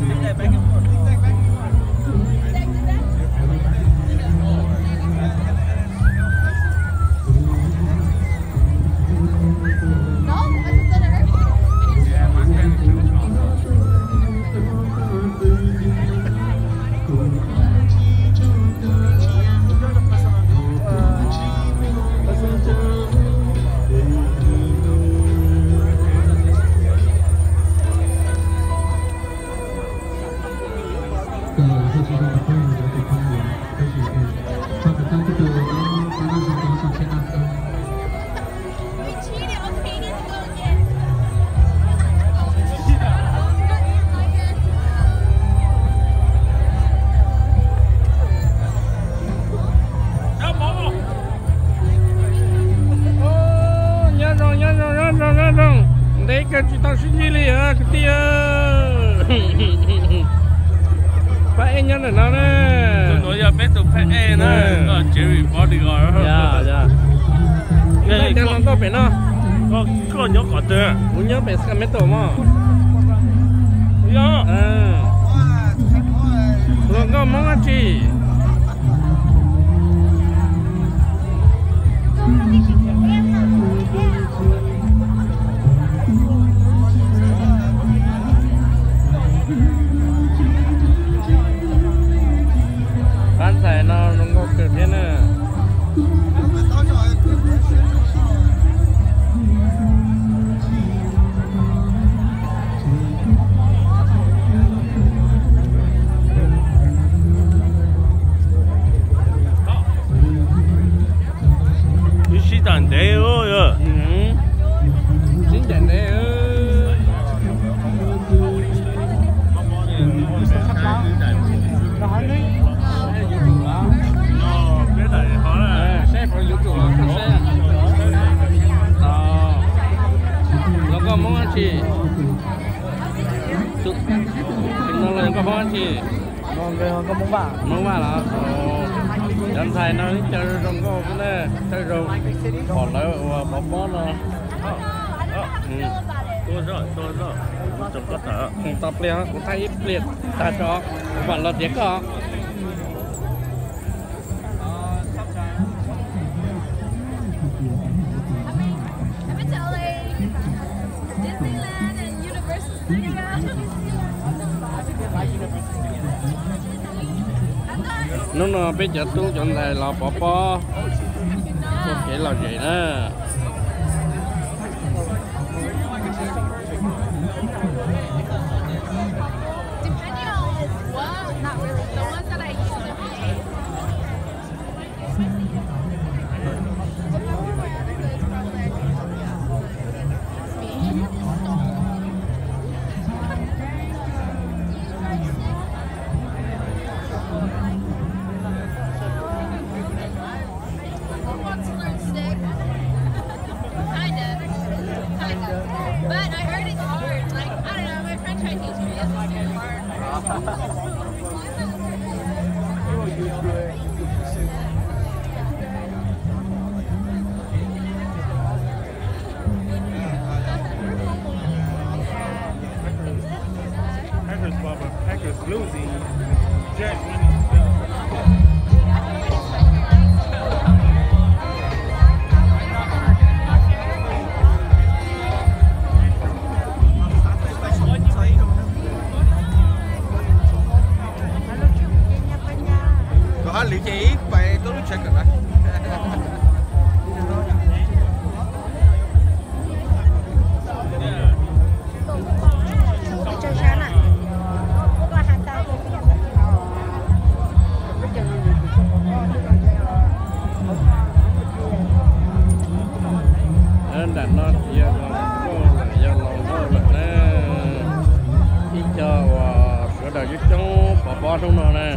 Yeah. 个设计上的会有点困难，或许可以。他们在这个刚刚刚刚想讲想签那个。Ik heb je tasje niet leren, ik heb die... phải nhân là nó nó tôi nói giờ biết tụi phải em nó. Là Jerry bodyguard dạ dạ cái này đang làm tao phải nó. có có nhớ à? à. có được muốn nhớ phải xem mấy tụi mà. Nhớ à. Nó có mong gì? 진짠데요. 응. 진짠데요. chị còn về họ có món bà món bà là em thầy nói chơi trong cô cái này chơi còn lấy ờ, bóp bóp nó tôi rồi tôi rồi chúng có ừ. thở chúng ta liền, cũng thay ít liền, ta cho. Bạn là tiếng không nó nó bây giờ tôi chọn này là bỏ bỏ 对呀 losing judgment. Có lý chị, phải tôi check rồi. nên là nó giờ là giờ là nó là nó ít cho và cái đời cái cháu bà ba xuống đó nè.